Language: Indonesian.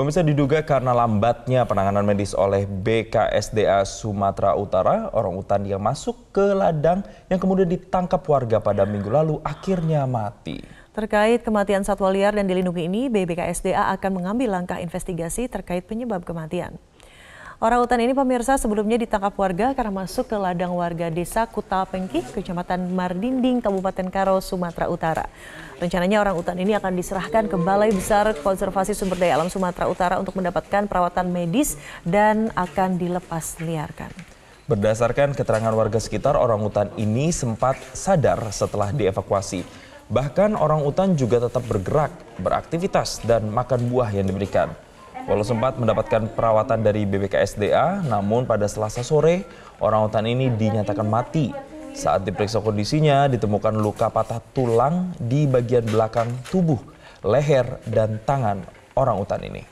Pemirsa diduga karena lambatnya penanganan medis oleh BKSDA Sumatera Utara, orang utan yang masuk ke ladang yang kemudian ditangkap warga pada minggu lalu akhirnya mati. Terkait kematian satwa liar dan dilindungi ini, BBKSDA akan mengambil langkah investigasi terkait penyebab kematian. Orang utan ini pemirsa sebelumnya ditangkap warga karena masuk ke ladang warga desa Kuta Pengki, Kecamatan Mardinding, Kabupaten Karo, Sumatera Utara. Rencananya orang utan ini akan diserahkan ke Balai Besar Konservasi Sumber Daya Alam Sumatera Utara untuk mendapatkan perawatan medis dan akan dilepas liarkan. Berdasarkan keterangan warga sekitar, orang utan ini sempat sadar setelah dievakuasi. Bahkan orang utan juga tetap bergerak, beraktivitas, dan makan buah yang diberikan. Walau sempat mendapatkan perawatan dari BBKSDA, namun pada selasa sore orang utan ini dinyatakan mati. Saat diperiksa kondisinya ditemukan luka patah tulang di bagian belakang tubuh, leher, dan tangan orang utan ini.